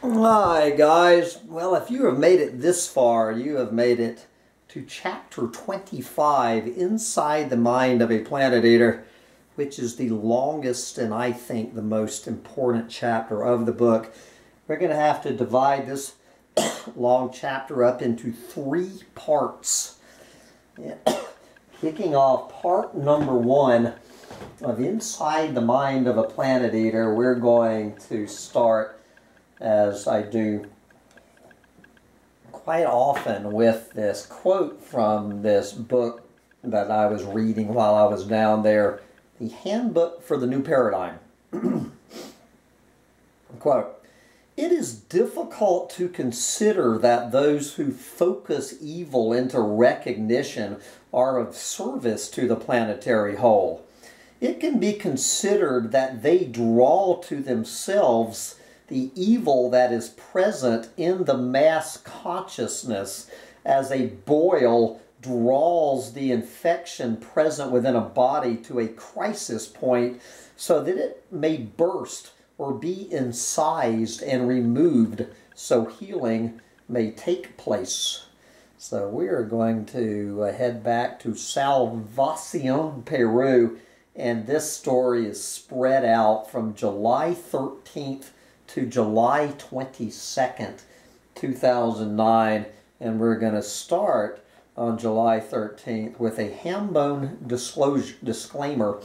Hi guys. Well, if you have made it this far, you have made it to chapter 25, Inside the Mind of a Planet Eater, which is the longest and I think the most important chapter of the book. We're going to have to divide this long chapter up into three parts. Kicking off part number one of Inside the Mind of a Planet Eater, we're going to start as I do quite often with this quote from this book that I was reading while I was down there, The Handbook for the New Paradigm. quote, it is difficult to consider that those who focus evil into recognition are of service to the planetary whole. It can be considered that they draw to themselves the evil that is present in the mass consciousness as a boil draws the infection present within a body to a crisis point so that it may burst or be incised and removed so healing may take place. So we are going to uh, head back to Salvacion, Peru, and this story is spread out from July 13th to July 22nd, 2009, and we're going to start on July 13th with a hambone disclosure, disclaimer.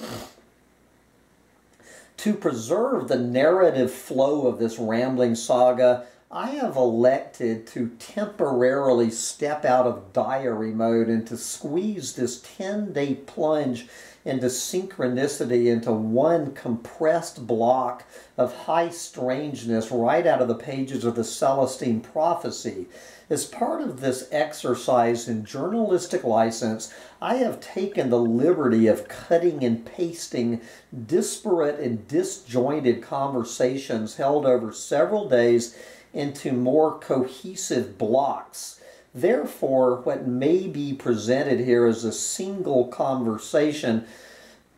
To preserve the narrative flow of this rambling saga, I have elected to temporarily step out of diary mode and to squeeze this 10-day plunge into synchronicity into one compressed block of high strangeness right out of the pages of the Celestine Prophecy. As part of this exercise in journalistic license, I have taken the liberty of cutting and pasting disparate and disjointed conversations held over several days into more cohesive blocks. Therefore, what may be presented here as a single conversation,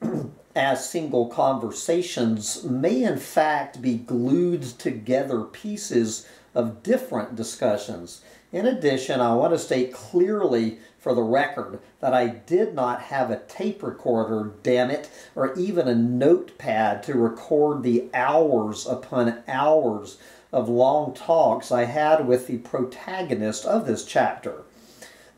as single conversations, may in fact be glued together pieces of different discussions. In addition, I want to state clearly for the record that I did not have a tape recorder, damn it, or even a notepad to record the hours upon hours of long talks I had with the protagonist of this chapter.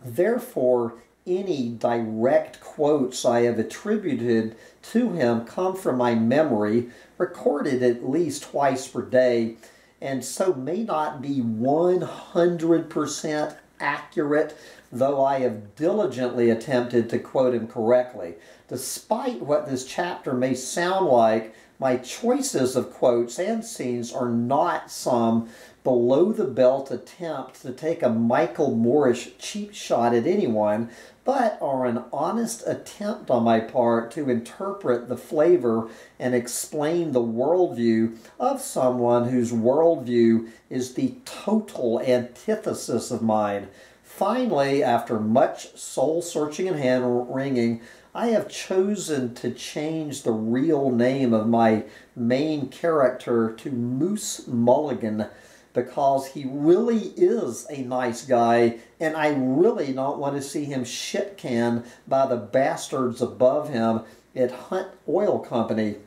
Therefore, any direct quotes I have attributed to him come from my memory, recorded at least twice per day, and so may not be 100% accurate, though I have diligently attempted to quote him correctly. Despite what this chapter may sound like, my choices of quotes and scenes are not some below the belt attempt to take a Michael Moorish cheap shot at anyone, but are an honest attempt on my part to interpret the flavor and explain the worldview of someone whose worldview is the total antithesis of mine. Finally, after much soul searching and hand wringing, I have chosen to change the real name of my main character to Moose Mulligan because he really is a nice guy and I really don't want to see him shit canned by the bastards above him at Hunt Oil Company.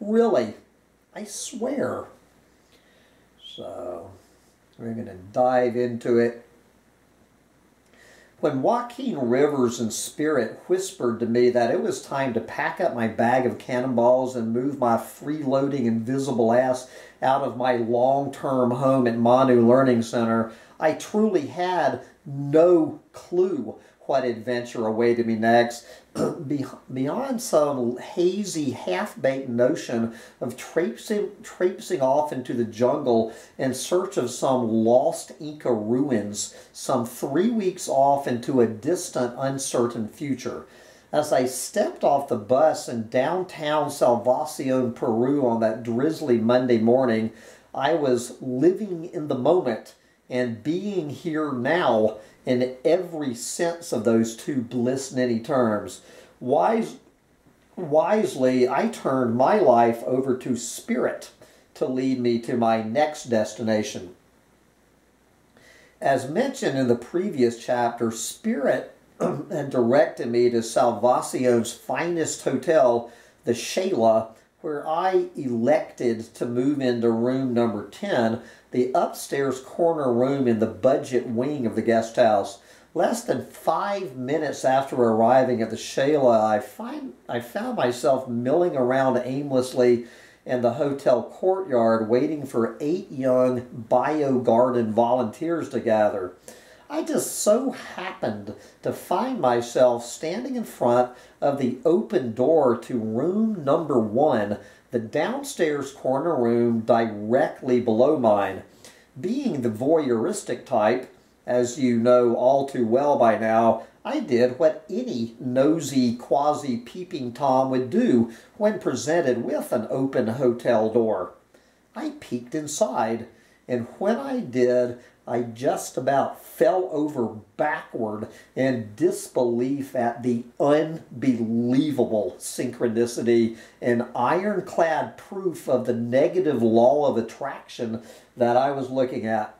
Really, I swear. So, we're going to dive into it. When Joaquin Rivers in spirit whispered to me that it was time to pack up my bag of cannonballs and move my freeloading invisible ass out of my long-term home at Manu Learning Center, I truly had no clue what adventure awaited me next. Beyond some hazy, half-baked notion of traipsing, traipsing off into the jungle in search of some lost Inca ruins, some three weeks off into a distant, uncertain future. As I stepped off the bus in downtown Salvacion, Peru on that drizzly Monday morning, I was living in the moment and being here now in every sense of those two bliss nitty terms. Wise, wisely, I turned my life over to spirit, to lead me to my next destination. As mentioned in the previous chapter, Spirit had directed me to Salvacion's finest hotel, the Shayla, where I elected to move into room number 10, the upstairs corner room in the budget wing of the guest house. Less than five minutes after arriving at the Shayla, I, find, I found myself milling around aimlessly in the hotel courtyard waiting for eight young bio garden volunteers to gather. I just so happened to find myself standing in front of the open door to room number one, the downstairs corner room directly below mine. Being the voyeuristic type, as you know all too well by now, I did what any nosy, quasi peeping Tom would do when presented with an open hotel door. I peeked inside, and when I did, I just about fell over backward in disbelief at the unbelievable synchronicity and ironclad proof of the negative law of attraction that I was looking at.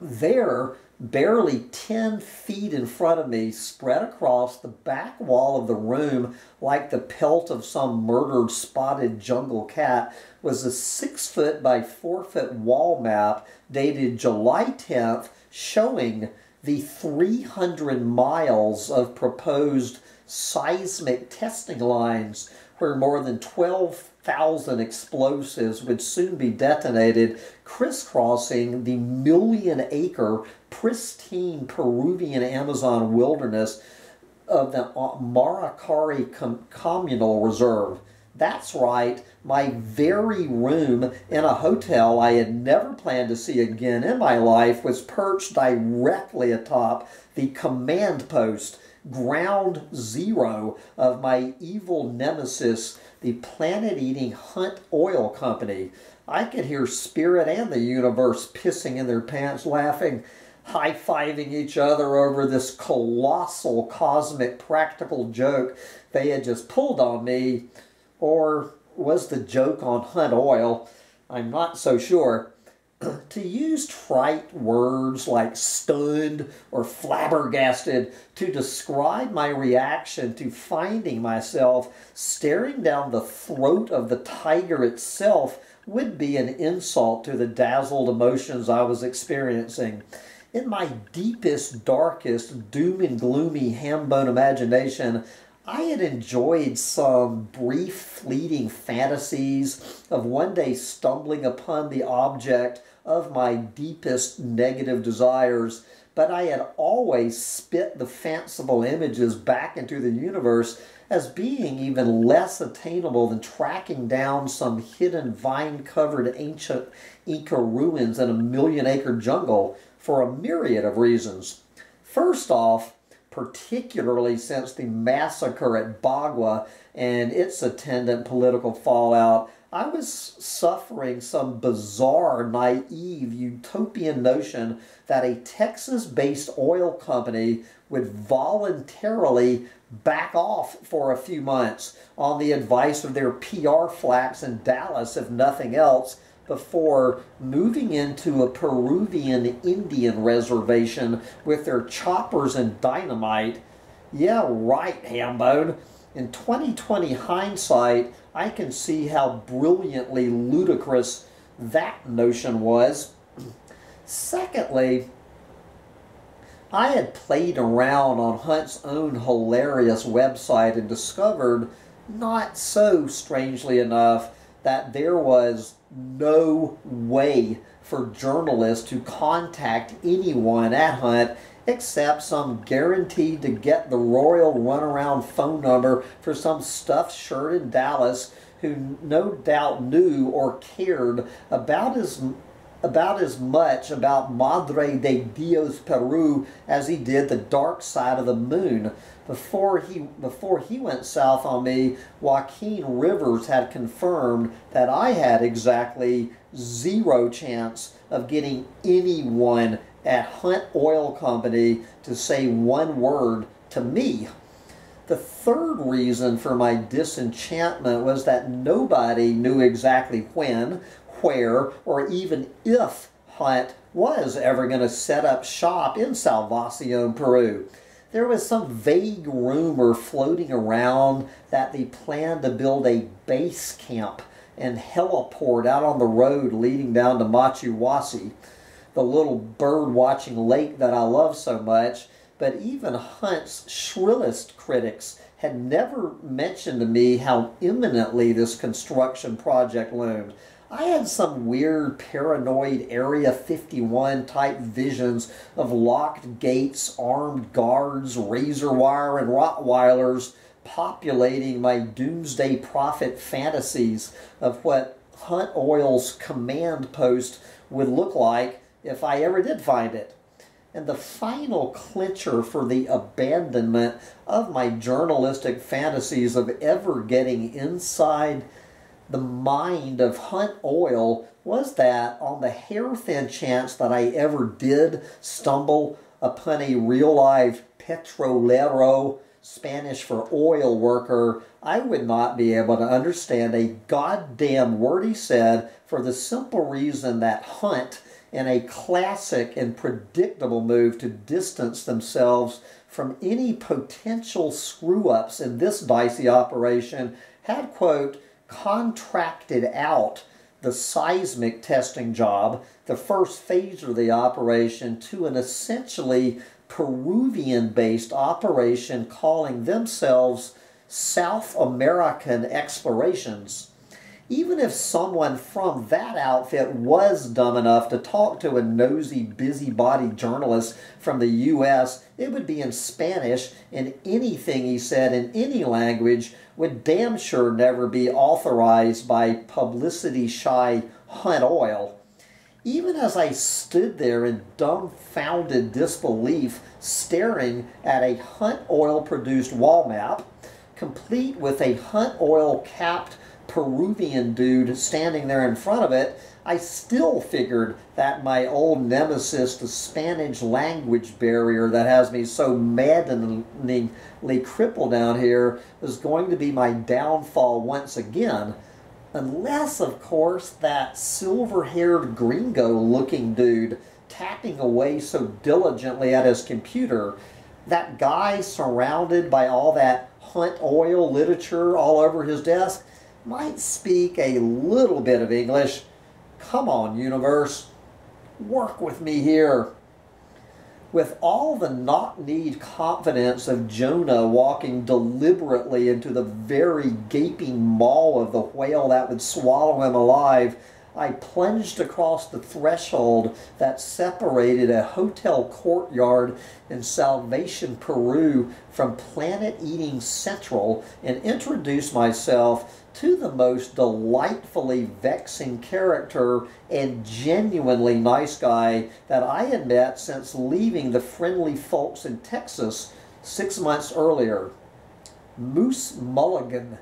There, barely 10 feet in front of me, spread across the back wall of the room like the pelt of some murdered spotted jungle cat, was a six foot by four foot wall map dated July 10th showing the 300 miles of proposed seismic testing lines where more than 12,000 explosives would soon be detonated, crisscrossing the million acre, pristine Peruvian Amazon wilderness of the Maracari Com Communal Reserve. That's right, my very room in a hotel I had never planned to see again in my life was perched directly atop the command post ground zero of my evil nemesis, the planet eating Hunt Oil Company. I could hear Spirit and the universe pissing in their pants, laughing, high fiving each other over this colossal cosmic practical joke they had just pulled on me. Or was the joke on Hunt Oil? I'm not so sure to use trite words like stunned or flabbergasted to describe my reaction to finding myself staring down the throat of the tiger itself would be an insult to the dazzled emotions I was experiencing. In my deepest, darkest, doom and gloomy ham-bone imagination, I had enjoyed some brief, fleeting fantasies of one day stumbling upon the object of my deepest negative desires, but I had always spit the fanciful images back into the universe as being even less attainable than tracking down some hidden vine-covered ancient Inca ruins in a million-acre jungle for a myriad of reasons. First off, particularly since the massacre at Bagua and its attendant political fallout, I was suffering some bizarre, naive, utopian notion that a Texas based oil company would voluntarily back off for a few months on the advice of their PR flacks in Dallas, if nothing else, before moving into a Peruvian Indian reservation with their choppers and dynamite. Yeah, right, Hambone. In 2020 hindsight, I can see how brilliantly ludicrous that notion was. Secondly, I had played around on Hunt's own hilarious website and discovered, not so strangely enough, that there was no way for journalists to contact anyone at Hunt except some guaranteed to get the royal runaround phone number for some stuffed shirt in Dallas who no doubt knew or cared about as about as much about Madre de Dios Peru as he did the dark side of the moon. Before he before he went south on me, Joaquin Rivers had confirmed that I had exactly zero chance of getting anyone at Hunt Oil Company to say one word to me. The third reason for my disenchantment was that nobody knew exactly when, where, or even if Hunt was ever going to set up shop in Salvacion, Peru. There was some vague rumor floating around that they planned to build a base camp and heliport out on the road leading down to Machu Huasi, the little bird watching lake that I love so much. But even Hunt's shrillest critics had never mentioned to me how imminently this construction project loomed. I had some weird paranoid Area 51 type visions of locked gates, armed guards, razor wire, and Rottweilers populating my doomsday prophet fantasies of what Hunt Oil's command post would look like if I ever did find it. And the final clincher for the abandonment of my journalistic fantasies of ever getting inside the mind of Hunt Oil was that on the hair thin chance that I ever did stumble upon a real live petrolero, Spanish for oil worker, I would not be able to understand a goddamn word he said for the simple reason that Hunt, in a classic and predictable move to distance themselves from any potential screw ups in this dicey operation, had, quote, contracted out the seismic testing job, the first phase of the operation, to an essentially Peruvian based operation calling themselves South American Explorations even if someone from that outfit was dumb enough to talk to a nosy, busybody journalist from the U.S., it would be in Spanish, and anything he said in any language would damn sure never be authorized by publicity shy Hunt Oil. Even as I stood there in dumbfounded disbelief, staring at a Hunt Oil produced wall map, complete with a Hunt Oil capped Peruvian dude standing there in front of it, I still figured that my old nemesis, the Spanish language barrier that has me so maddeningly crippled down here, was going to be my downfall once again. Unless, of course, that silver haired gringo looking dude tapping away so diligently at his computer, that guy surrounded by all that hunt oil literature all over his desk, might speak a little bit of English. Come on, universe, work with me here. With all the knock-kneed confidence of Jonah walking deliberately into the very gaping maw of the whale that would swallow him alive, I plunged across the threshold that separated a hotel courtyard in Salvation, Peru from Planet Eating Central and introduced myself to the most delightfully vexing character and genuinely nice guy that I had met since leaving the friendly folks in Texas six months earlier. Moose Mulligan,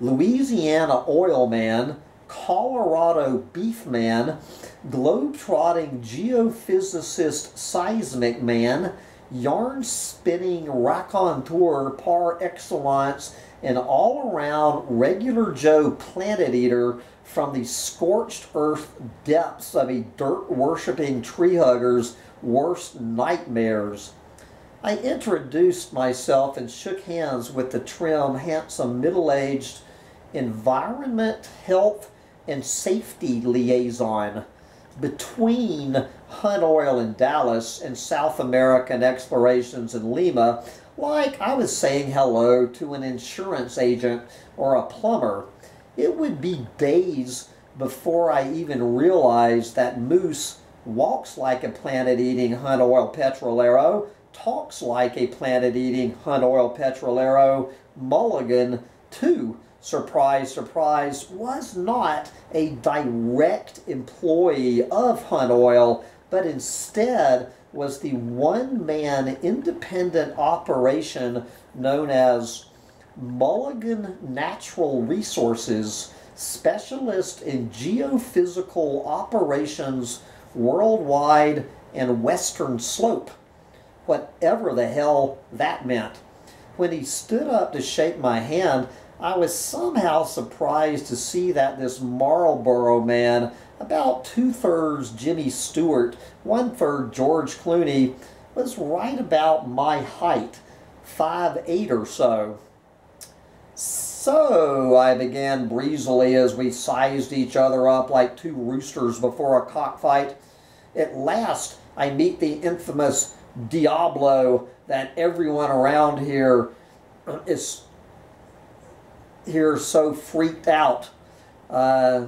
Louisiana oil man, Colorado beef man, globe-trotting geophysicist seismic man, yarn spinning raconteur par excellence, an all around regular Joe planet eater from the scorched earth depths of a dirt worshipping tree hugger's worst nightmares. I introduced myself and shook hands with the trim, handsome, middle aged environment, health, and safety liaison between Hunt Oil in Dallas and South American Explorations in Lima like I was saying hello to an insurance agent or a plumber. It would be days before I even realized that Moose walks like a planet-eating Hunt Oil Petrolero, talks like a planet-eating Hunt Oil Petrolero, Mulligan, too, surprise, surprise, was not a direct employee of Hunt Oil, but instead was the one man independent operation known as Mulligan Natural Resources, specialist in geophysical operations worldwide and western slope, whatever the hell that meant. When he stood up to shake my hand, I was somehow surprised to see that this Marlboro man, about two thirds Jimmy Stewart, one third George Clooney, was right about my height, five eight or so. So, I began breezily as we sized each other up like two roosters before a cockfight. At last, I meet the infamous Diablo that everyone around here is here so freaked out. Uh,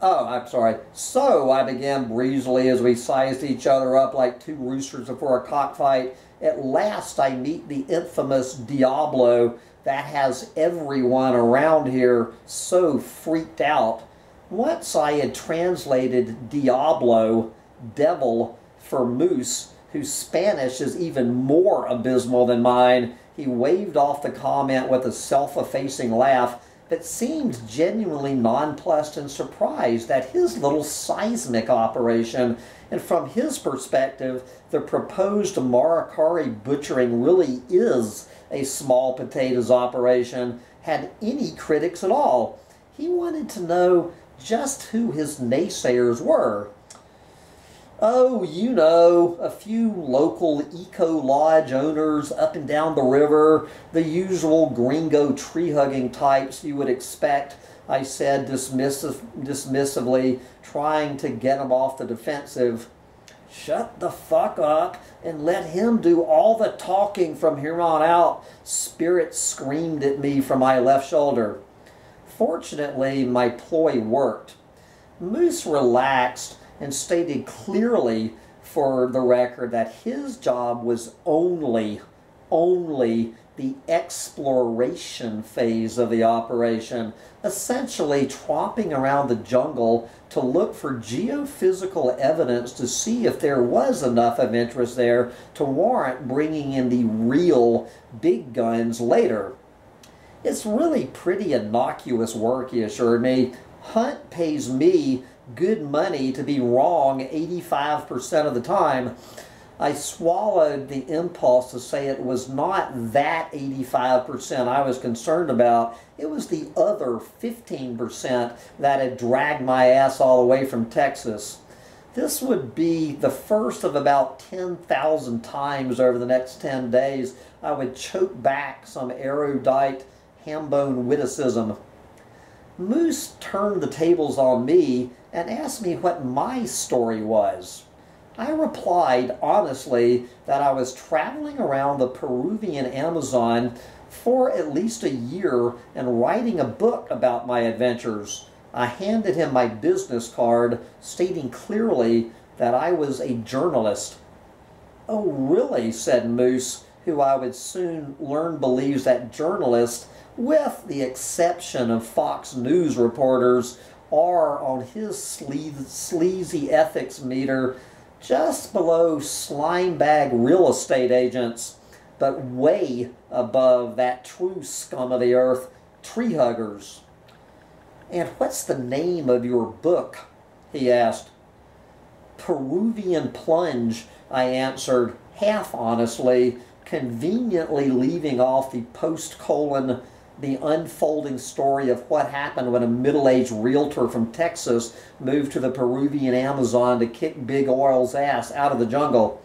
oh, I'm sorry. So I began breezily as we sized each other up like two roosters before a cockfight. At last, I meet the infamous Diablo that has everyone around here so freaked out. Once I had translated Diablo, devil, for moose, whose Spanish is even more abysmal than mine, he waved off the comment with a self-effacing laugh that seemed genuinely nonplussed and surprised at his little seismic operation. And from his perspective, the proposed Maracari butchering really is a small potatoes operation, had any critics at all. He wanted to know just who his naysayers were. Oh, you know, a few local eco lodge owners up and down the river, the usual gringo tree hugging types you would expect, I said dismissive, dismissively, trying to get him off the defensive. Shut the fuck up and let him do all the talking from here on out, Spirit screamed at me from my left shoulder. Fortunately, my ploy worked. Moose relaxed and stated clearly for the record that his job was only, only the exploration phase of the operation, essentially tromping around the jungle to look for geophysical evidence to see if there was enough of interest there to warrant bringing in the real big guns later. It's really pretty innocuous work, he assured me. Hunt pays me good money to be wrong 85% of the time, I swallowed the impulse to say it was not that 85% I was concerned about. It was the other 15% that had dragged my ass all the way from Texas. This would be the first of about 10,000 times over the next 10 days I would choke back some erudite hambone witticism. Moose turned the tables on me and asked me what my story was. I replied honestly that I was traveling around the Peruvian Amazon for at least a year and writing a book about my adventures. I handed him my business card stating clearly that I was a journalist. Oh, really? said Moose, who I would soon learn believes that journalists, with the exception of Fox News reporters, are on his sleazy ethics meter just below slimebag real estate agents, but way above that true scum of the earth, tree huggers. And what's the name of your book? he asked. Peruvian Plunge, I answered, half honestly, conveniently leaving off the post colon the unfolding story of what happened when a middle-aged realtor from Texas moved to the Peruvian Amazon to kick Big Oil's ass out of the jungle.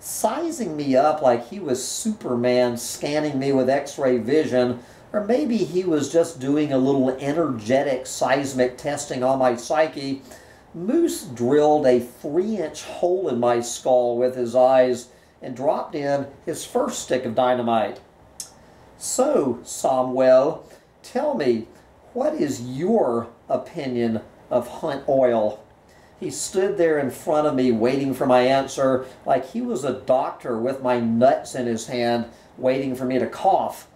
Sizing me up like he was Superman scanning me with x-ray vision, or maybe he was just doing a little energetic seismic testing on my psyche, Moose drilled a three-inch hole in my skull with his eyes and dropped in his first stick of dynamite. So, Samuel, tell me, what is your opinion of Hunt Oil? He stood there in front of me waiting for my answer like he was a doctor with my nuts in his hand waiting for me to cough.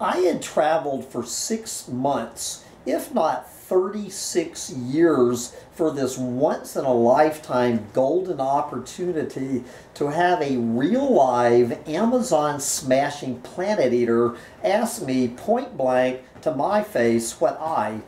I had traveled for six months, if not 36 years for this once in a lifetime golden opportunity to have a real live Amazon smashing planet eater ask me point blank to my face what I,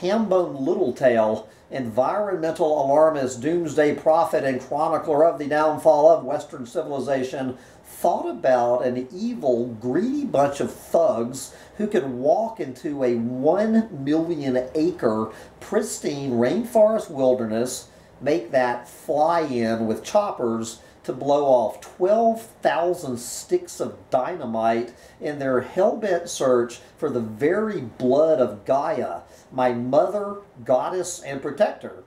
Hambone Littletail, environmental alarmist, doomsday prophet, and chronicler of the downfall of Western civilization, thought about an evil, greedy bunch of thugs who could walk into a one million acre pristine rainforest wilderness, make that fly in with choppers to blow off 12,000 sticks of dynamite in their hell-bent search for the very blood of Gaia, my mother, goddess, and protector.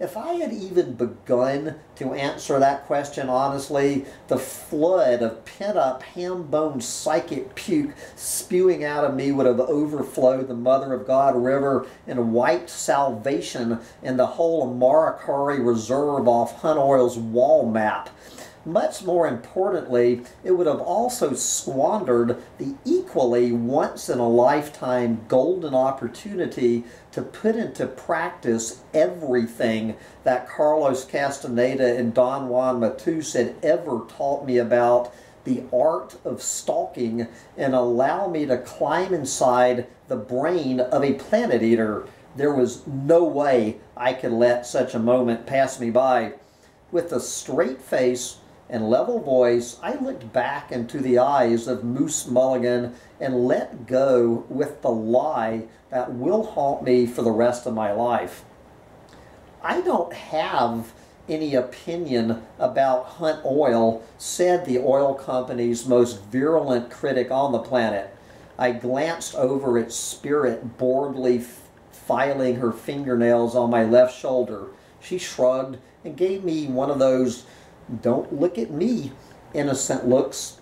If I had even begun to answer that question honestly, the flood of pent-up ham-bone psychic puke spewing out of me would have overflowed the Mother of God River and wiped salvation in the whole Maracari Reserve off Hunt Oil's wall map. Much more importantly, it would have also squandered the equally once in a lifetime golden opportunity to put into practice everything that Carlos Castaneda and Don Juan Matus had ever taught me about the art of stalking and allow me to climb inside the brain of a planet eater. There was no way I could let such a moment pass me by. With a straight face, and level voice, I looked back into the eyes of Moose Mulligan and let go with the lie that will haunt me for the rest of my life. I don't have any opinion about Hunt Oil, said the oil company's most virulent critic on the planet. I glanced over its spirit, boredly filing her fingernails on my left shoulder. She shrugged and gave me one of those don't look at me, innocent looks.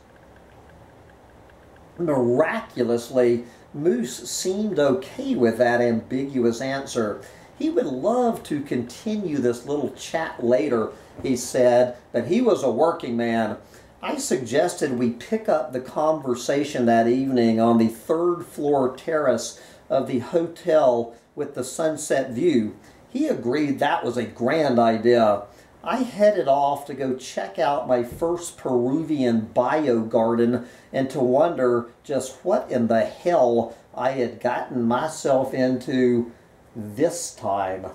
Miraculously, Moose seemed okay with that ambiguous answer. He would love to continue this little chat later, he said, but he was a working man. I suggested we pick up the conversation that evening on the third floor terrace of the hotel with the sunset view. He agreed that was a grand idea. I headed off to go check out my first Peruvian bio garden and to wonder just what in the hell I had gotten myself into this time.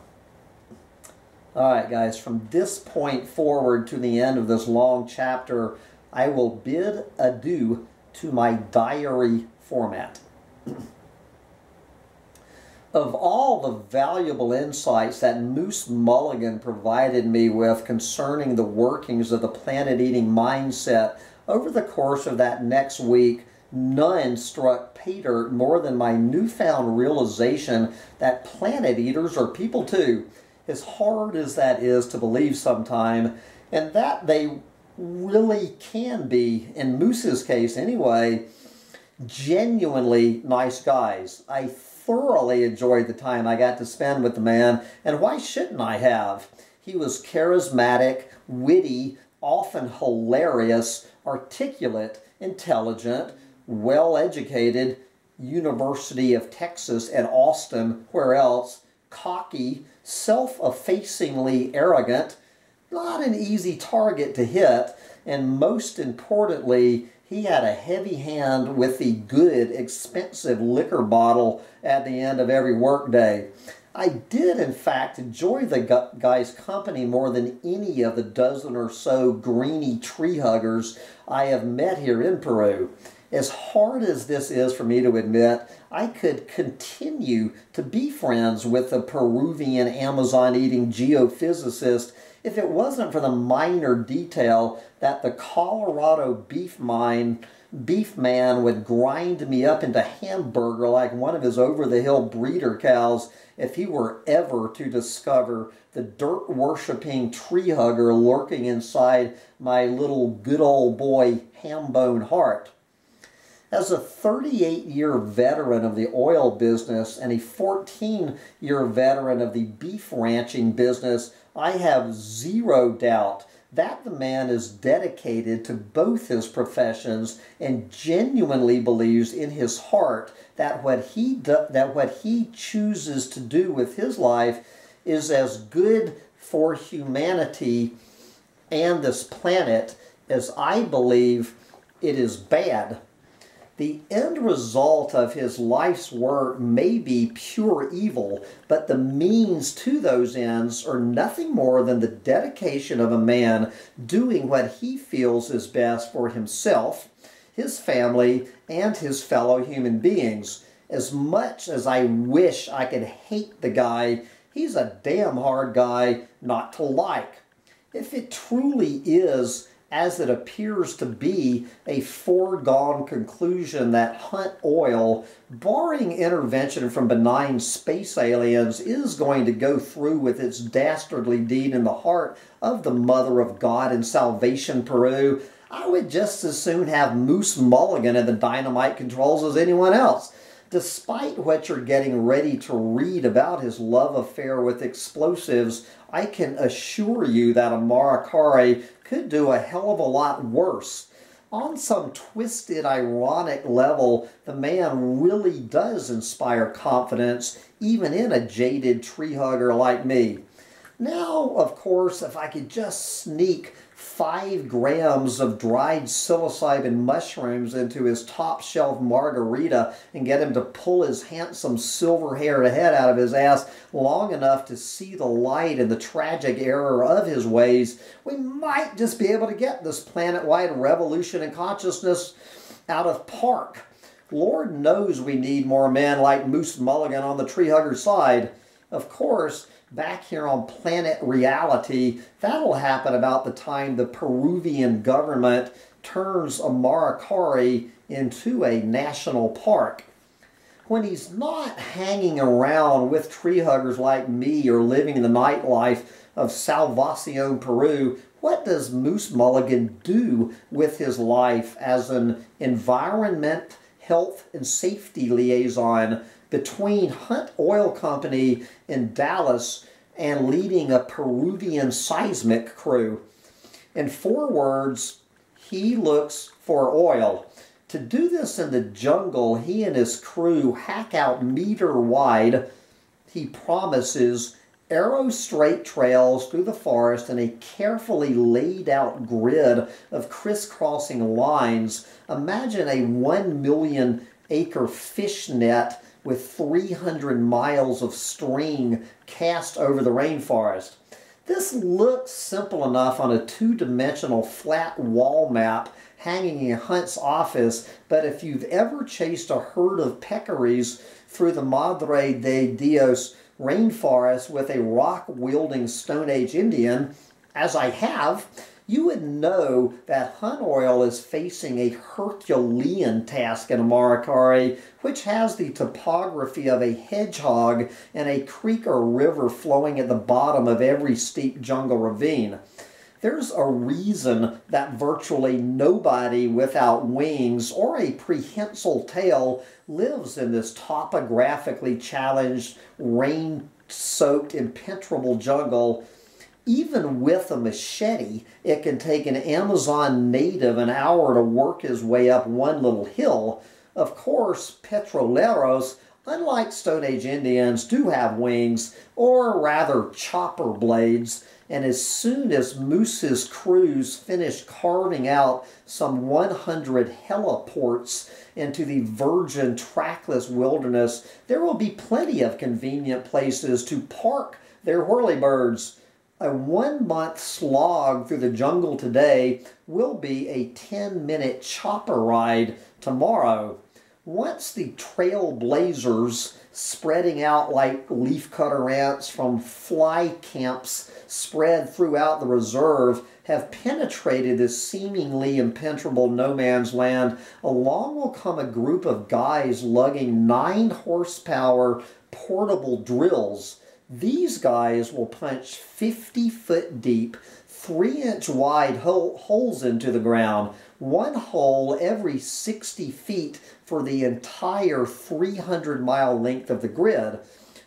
Alright guys, from this point forward to the end of this long chapter, I will bid adieu to my diary format. of all the valuable insights that Moose Mulligan provided me with concerning the workings of the planet eating mindset over the course of that next week, none struck Peter more than my newfound realization that planet eaters are people too, as hard as that is to believe sometime, and that they really can be, in Moose's case anyway, genuinely nice guys. I thoroughly enjoyed the time I got to spend with the man, and why shouldn't I have? He was charismatic, witty, often hilarious, articulate, intelligent, well educated, University of Texas at Austin, where else, cocky, self effacingly arrogant, not an easy target to hit, and most importantly, he had a heavy hand with the good, expensive liquor bottle at the end of every workday. I did, in fact, enjoy the guy's company more than any of the dozen or so greeny tree huggers I have met here in Peru. As hard as this is for me to admit, I could continue to be friends with the Peruvian Amazon eating geophysicist if it wasn't for the minor detail that the Colorado beef mine beef man would grind me up into hamburger like one of his over-the-hill breeder cows if he were ever to discover the dirt-worshipping tree hugger lurking inside my little good old boy ham-bone heart. As a 38-year veteran of the oil business and a 14-year veteran of the beef ranching business, I have zero doubt that the man is dedicated to both his professions and genuinely believes in his heart that what he do, that what he chooses to do with his life is as good for humanity and this planet as I believe it is bad. The end result of his life's work may be pure evil, but the means to those ends are nothing more than the dedication of a man doing what he feels is best for himself, his family, and his fellow human beings. As much as I wish I could hate the guy, he's a damn hard guy not to like. If it truly is as it appears to be a foregone conclusion that Hunt Oil, barring intervention from benign space aliens, is going to go through with its dastardly deed in the heart of the Mother of God in Salvation, Peru, I would just as soon have Moose Mulligan at the dynamite controls as anyone else. Despite what you're getting ready to read about his love affair with explosives, I can assure you that Amarakaeri could do a hell of a lot worse. On some twisted, ironic level, the man really does inspire confidence, even in a jaded tree hugger like me. Now, of course, if I could just sneak five grams of dried psilocybin mushrooms into his top shelf margarita and get him to pull his handsome silver haired head out of his ass long enough to see the light and the tragic error of his ways, we might just be able to get this planet wide revolution in consciousness out of park. Lord knows we need more men like Moose Mulligan on the tree hugger side. Of course, back here on planet reality, that'll happen about the time the Peruvian government turns Amarakaeri into a national park. When he's not hanging around with tree huggers like me or living the nightlife of Salvacion, Peru, what does Moose Mulligan do with his life as an environment, health, and safety liaison between Hunt Oil Company in Dallas and leading a Peruvian seismic crew. In four words, he looks for oil. To do this in the jungle, he and his crew hack out meter wide, he promises, arrow straight trails through the forest and a carefully laid out grid of crisscrossing lines. Imagine a one million acre fish net with 300 miles of string cast over the rainforest. This looks simple enough on a two-dimensional flat wall map hanging in Hunt's office, but if you've ever chased a herd of peccaries through the Madre de Dios rainforest with a rock-wielding Stone Age Indian, as I have, you would know that Hunt Oil is facing a Herculean task in Amarakaeri, which has the topography of a hedgehog and a creek or river flowing at the bottom of every steep jungle ravine. There's a reason that virtually nobody without wings or a prehensile tail lives in this topographically challenged, rain-soaked, impenetrable jungle even with a machete, it can take an Amazon native an hour to work his way up one little hill. Of course, petroleros, unlike Stone Age Indians, do have wings, or rather chopper blades, and as soon as Moose's crews finish carving out some 100 heliports into the virgin trackless wilderness, there will be plenty of convenient places to park their whirlybirds a one month slog through the jungle today will be a 10 minute chopper ride tomorrow. Once the trailblazers spreading out like leafcutter ants from fly camps spread throughout the reserve have penetrated this seemingly impenetrable no man's land, along will come a group of guys lugging 9 horsepower portable drills these guys will punch 50 foot deep, 3 inch wide hole, holes into the ground, one hole every 60 feet for the entire 300 mile length of the grid.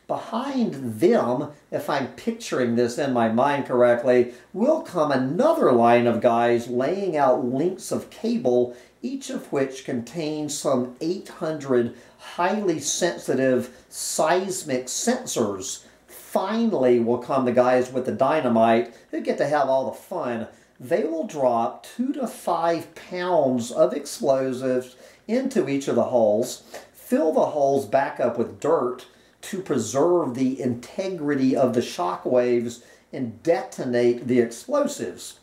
Behind them, if I'm picturing this in my mind correctly, will come another line of guys laying out links of cable, each of which contains some 800 highly sensitive seismic sensors finally will come the guys with the dynamite who get to have all the fun. They will drop two to five pounds of explosives into each of the holes, fill the holes back up with dirt to preserve the integrity of the shock waves and detonate the explosives.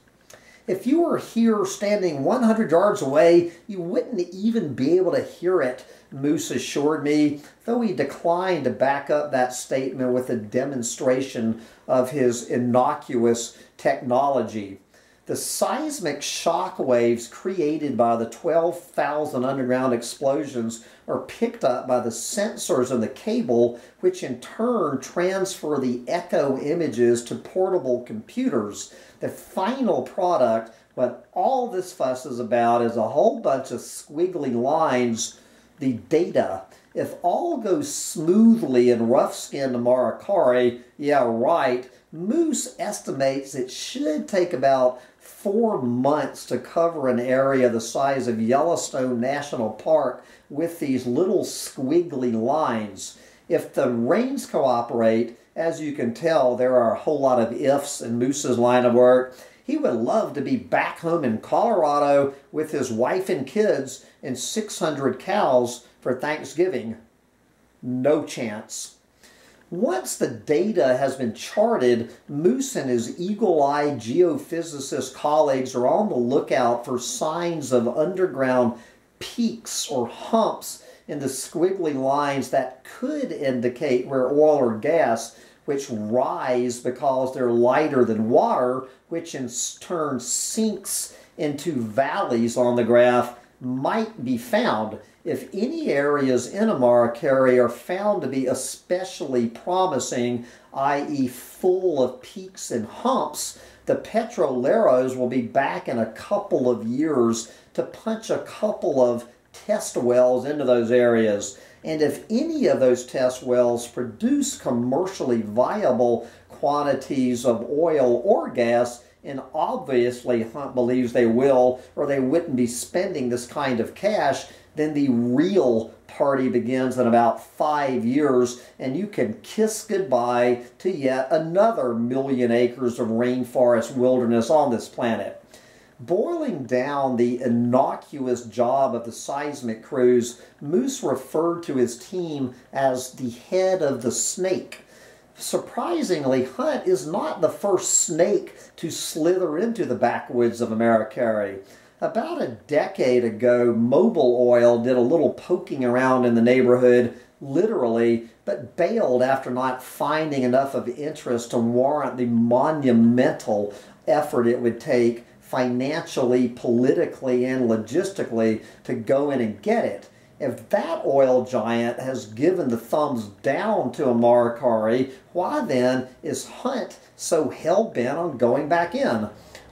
If you were here standing 100 yards away, you wouldn't even be able to hear it, Moose assured me, though he declined to back up that statement with a demonstration of his innocuous technology. The seismic shock waves created by the 12,000 underground explosions are picked up by the sensors in the cable, which in turn transfer the echo images to portable computers. The final product, what all this fuss is about, is a whole bunch of squiggly lines, the data. If all goes smoothly in rough-skinned Amarakaeri, yeah, right, Moose estimates it should take about four months to cover an area the size of Yellowstone National Park with these little squiggly lines. If the rains cooperate, as you can tell, there are a whole lot of ifs in Moose's line of work. He would love to be back home in Colorado with his wife and kids and 600 cows for Thanksgiving. No chance. Once the data has been charted, Moose and his eagle-eyed geophysicist colleagues are on the lookout for signs of underground peaks or humps in the squiggly lines that could indicate where oil or gas, which rise because they're lighter than water, which in turn sinks into valleys on the graph, might be found if any areas in Amarakaeri are found to be especially promising, i.e. full of peaks and humps, the petroleros will be back in a couple of years to punch a couple of test wells into those areas. And if any of those test wells produce commercially viable quantities of oil or gas, and obviously Hunt believes they will, or they wouldn't be spending this kind of cash, then the real party begins in about five years, and you can kiss goodbye to yet another million acres of rainforest wilderness on this planet. Boiling down the innocuous job of the seismic crews, Moose referred to his team as the head of the snake. Surprisingly, Hunt is not the first snake to slither into the backwoods of Amarakaeri. About a decade ago, Mobil Oil did a little poking around in the neighborhood, literally, but bailed after not finding enough of interest to warrant the monumental effort it would take financially, politically, and logistically to go in and get it. If that oil giant has given the thumbs down to Amarakaeri, why then is Hunt so hell-bent on going back in?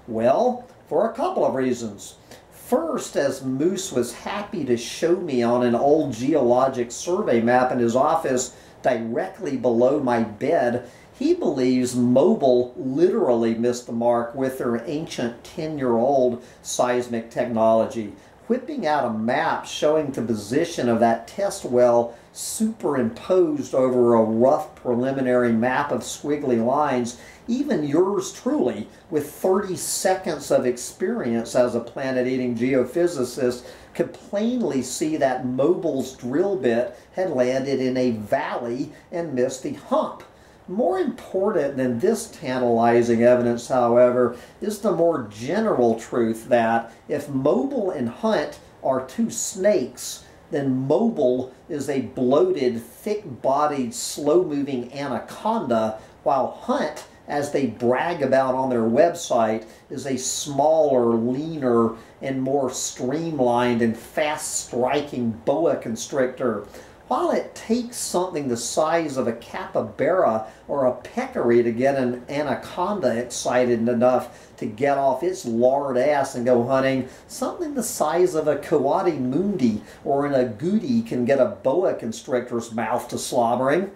Well, for a couple of reasons. First, as Moose was happy to show me on an old geologic survey map in his office directly below my bed, he believes Mobil literally missed the mark with their ancient 10-year-old seismic technology whipping out a map showing the position of that test well superimposed over a rough preliminary map of squiggly lines, even yours truly, with 30 seconds of experience as a planet-eating geophysicist, could plainly see that Mobil's drill bit had landed in a valley and missed the hump. More important than this tantalizing evidence, however, is the more general truth that if Mobil and Hunt are two snakes, then Mobil is a bloated, thick-bodied, slow-moving anaconda, while Hunt, as they brag about on their website, is a smaller, leaner, and more streamlined and fast-striking boa constrictor. While it takes something the size of a capybara or a peccary to get an anaconda excited enough to get off its lard ass and go hunting, something the size of a coati mundi or an agouti can get a boa constrictor's mouth to slobbering.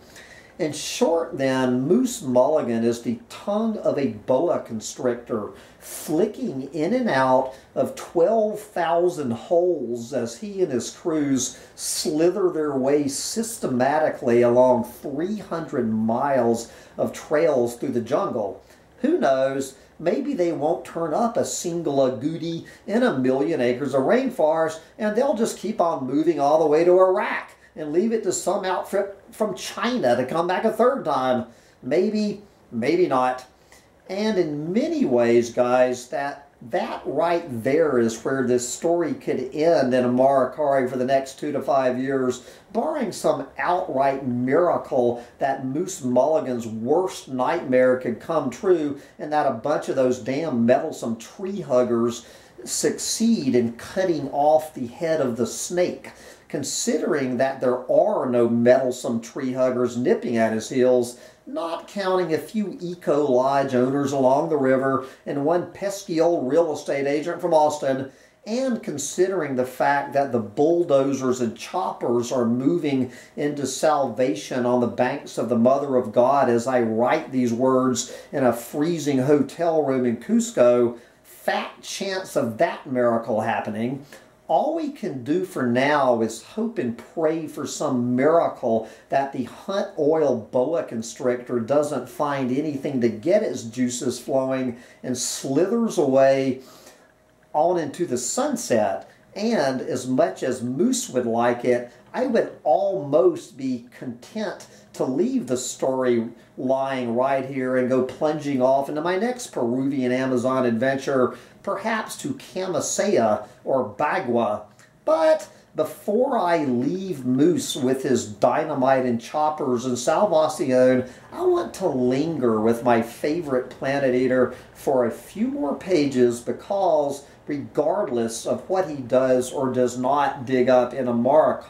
In short, then, Moose Mulligan is the tongue of a boa constrictor, flicking in and out of 12,000 holes as he and his crews slither their way systematically along 300 miles of trails through the jungle. Who knows, maybe they won't turn up a single agouti in a million acres of rainforest and they'll just keep on moving all the way to Iraq and leave it to some outfit from China to come back a third time. Maybe, maybe not. And in many ways, guys, that that right there is where this story could end in Amara for the next two to five years, barring some outright miracle that Moose Mulligan's worst nightmare could come true and that a bunch of those damn meddlesome tree huggers succeed in cutting off the head of the snake. Considering that there are no meddlesome tree huggers nipping at his heels, not counting a few Eco Lodge owners along the river and one pesky old real estate agent from Austin, and considering the fact that the bulldozers and choppers are moving into Salvacion on the banks of the Mother of God as I write these words in a freezing hotel room in Cusco, fat chance of that miracle happening all we can do for now is hope and pray for some miracle that the hunt oil boa constrictor doesn't find anything to get its juices flowing and slithers away on into the sunset. And as much as Moose would like it, I would almost be content to leave the story lying right here and go plunging off into my next Peruvian Amazon adventure perhaps to Camisea or Bagua. But before I leave Moose with his dynamite and choppers and Salvacion, I want to linger with my favorite planet eater for a few more pages because regardless of what he does or does not dig up in Amara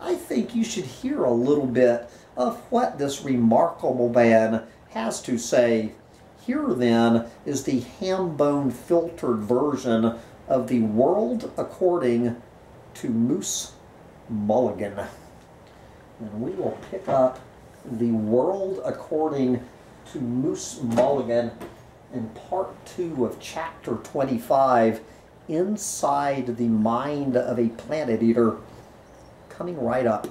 I think you should hear a little bit of what this remarkable man has to say here then is the ham-bone filtered version of the world according to Moose Mulligan. And we will pick up the world according to Moose Mulligan in part two of chapter 25 inside the mind of a planet eater coming right up.